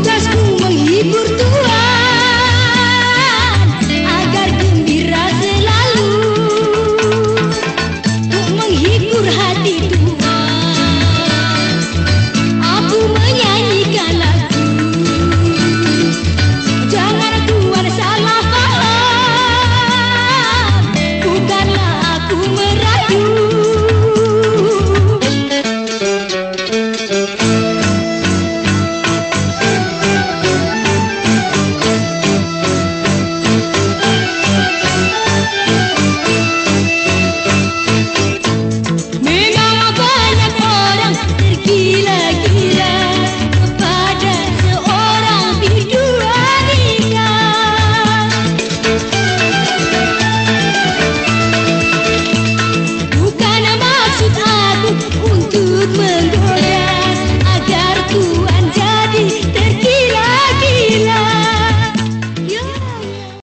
tugasku menghibur tuh